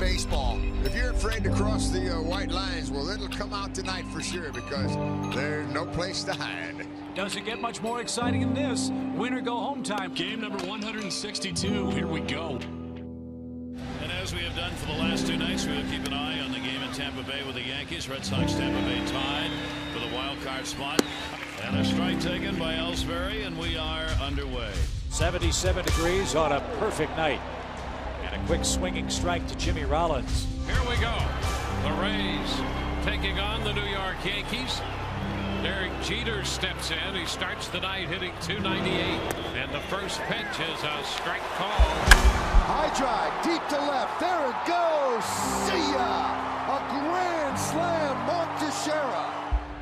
night for baseball. If you're afraid to cross the uh, white lines, well, it'll come out tonight for sure because there's no place to hide. Doesn't get much more exciting than this. Winner go home time. Game number 162. Here we go. And as we have done for the last two nights, we will keep an eye on the game in Tampa Bay with the Yankees. Red Sox Tampa Bay tied for the wild card spot. And a strike taken by Ellsbury, and we are underway. 77 degrees on a perfect night. And a quick swinging strike to Jimmy Rollins. Here we go. The Rays taking on the New York Yankees. Derek Jeter steps in. He starts the night hitting 298. And the first pitch is a strike call. High drive, deep to left. There it goes. See ya. A grand slam, Mark Teixeira.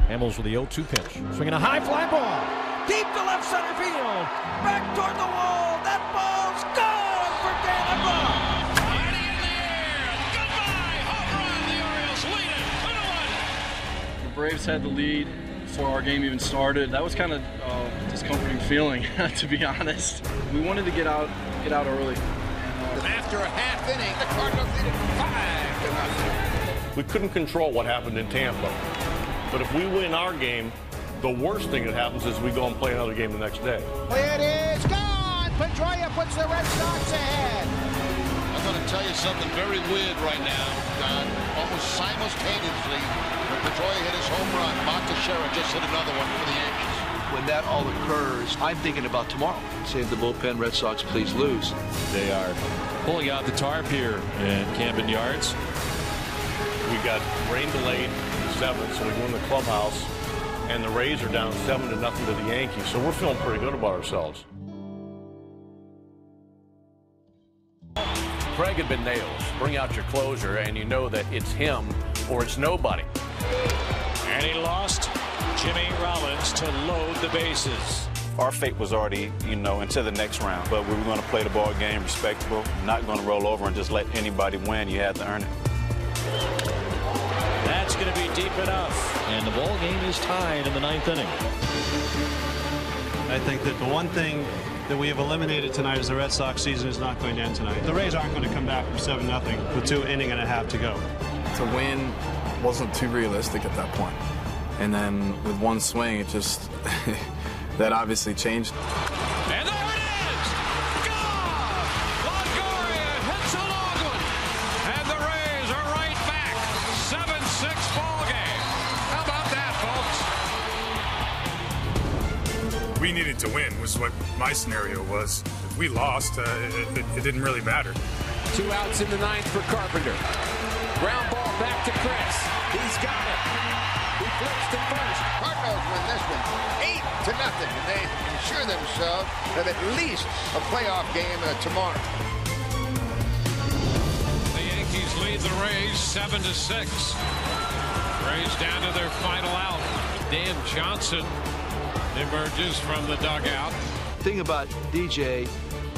Hamels with the 0-2 pitch. Swinging a high fly ball. Deep to left center field. Back toward the wall. That ball's Braves had the lead before our game even started. That was kind of uh, discomforting feeling, to be honest. We wanted to get out, get out early. After a half inning, the Cardinals lead it five to nothing. We couldn't control what happened in Tampa. But if we win our game, the worst thing that happens is we go and play another game the next day. It is gone. Pedroia puts the Red Sox ahead. I'm going to tell you something very weird right now, Don. Almost simultaneously, when Pedroia hit his home run, Mark Teixeira just hit another one for the Yankees. When that all occurs, I'm thinking about tomorrow. Save the bullpen, Red Sox, please lose. They are pulling out the tarp here in Camden Yards. We got rain delayed in the seventh, so we go in the clubhouse, and the Rays are down seven to nothing to the Yankees. So we're feeling pretty good about ourselves. Craig had been nailed. Bring out your closer, and you know that it's him or it's nobody. And he lost Jimmy Rollins to load the bases. Our fate was already, you know, into the next round. But we were going to play the ball game respectable, not going to roll over and just let anybody win. You had to earn it. That's going to be deep enough. And the ball game is tied in the ninth inning. I think that the one thing that we have eliminated tonight is the Red Sox season is not going to end tonight. The Rays aren't going to come back from 7 0 with two inning and a half to go. To win wasn't too realistic at that point. And then with one swing, it just, that obviously changed. And there it is! Gone! Longoria hits a long one. And the Rays are right back. 7-6 ball game. How about that, folks? We needed to win was what my scenario was. If we lost, uh, it, it, it didn't really matter. Two outs in the ninth for Carpenter. Ground ball back to Chris. He's got it. He flips to first. Cardinals win this one eight to nothing, and they ensure themselves of at least a playoff game uh, tomorrow. The Yankees lead the Rays 7 to 6. Rays down to their final out. Dan Johnson emerges from the dugout. Thing about DJ,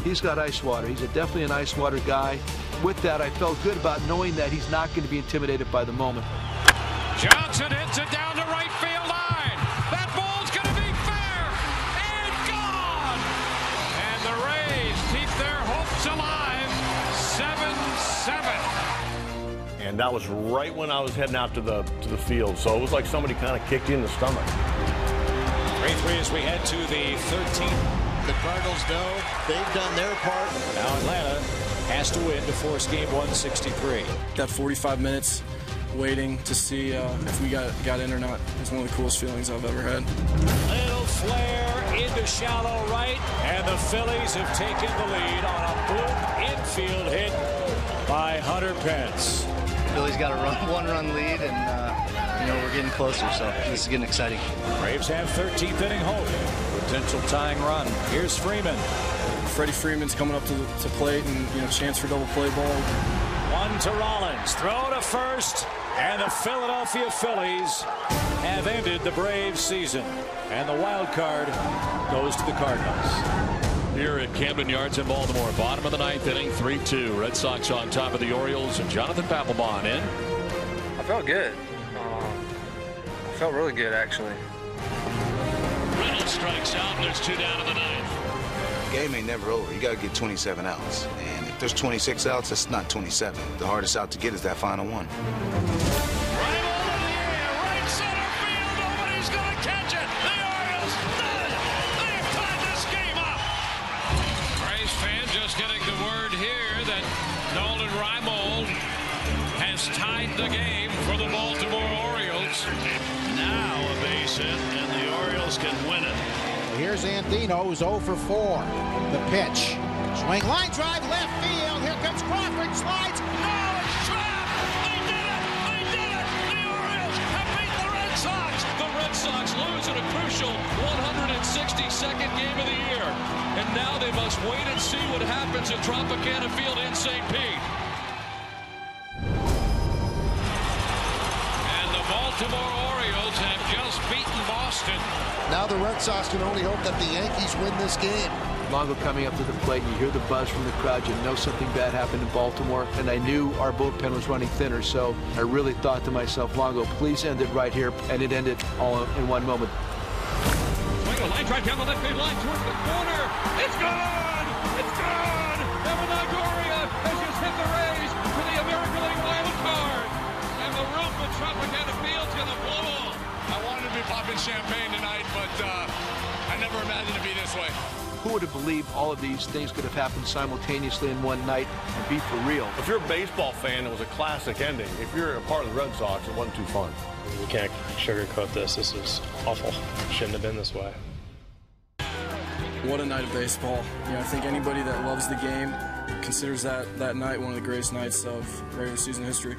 he's got ice water. He's a, definitely an ice water guy. With that, I felt good about knowing that he's not going to be intimidated by the moment. Johnson hits it down to right field line. That ball's going to be fair and gone. And the Rays keep their hopes alive. 7-7. And that was right when I was heading out to the to the field. So it was like somebody kind of kicked you in the stomach. 3-3 as we head to the 13th. The Cardinals know they've done their part. Now Atlanta has to win to force game 163. That 45 minutes waiting to see uh, if we got got in or not is one of the coolest feelings I've ever had. Little flare into shallow right, and the Phillies have taken the lead on a bloop infield hit by Hunter Pence. Phillies got a run, one-run lead, and uh, you know we're getting closer, so this is getting exciting. Braves have 13th inning hope. Potential tying run. Here's Freeman. Freddie Freeman's coming up to the to plate, and you know chance for double play ball. One to Rollins. Throw to first. And the Philadelphia Phillies have ended the Braves season. And the wild card goes to the Cardinals. Here at Camden Yards in Baltimore, bottom of the ninth inning, 3-2. Red Sox on top of the Orioles and Jonathan Papelbon in. I felt good. Um, I felt really good, actually. Reynolds strikes out, and there's two down in the ninth. game ain't never over. You got to get 27 outs. And if there's 26 outs, that's not 27. The hardest out to get is that final one. Right center field. Nobody's going to catch it. The Orioles done it. They have tied this game up. Braves fan just getting the word here that Nolan Reimold has tied the game for the Baltimore Orioles. Now a base hit, and the Orioles can win it. Here's Andino, who's 0 for 4. The pitch. Swing line drive left field. Here comes Crawford. Slides. No, it's trapped. They did it. They did it. The Orioles have beat the Red Sox. The Red Sox lose in a crucial 162nd game of the year. And now they must wait and see what happens at Tropicana Field in St. Pete. Baltimore Orioles have just beaten Boston. Now the Red Sox can only hope that the Yankees win this game. Longo coming up to the plate, and you hear the buzz from the crowd. You know something bad happened in Baltimore, and I knew our bullpen was running thinner. So I really thought to myself, Longo, please end it right here, and it ended all in one moment. Swing a line drive down the left field line towards the corner. It's gone! It's gone! Evan Longoria has just hit the Rays for the American League wild card. And the roof at Tropicana Field's gonna blow off. I wanted to be popping champagne tonight, but uh, I never imagined it'd be this way. Who would have believed all of these things could have happened simultaneously in one night and be for real? If you're a baseball fan, it was a classic ending. If you're a part of the Red Sox, it wasn't too fun. You can't sugarcoat this. This is awful. Shouldn't have been this way. What a night of baseball. You know, I think anybody that loves the game considers that, that night one of the greatest nights of regular season history.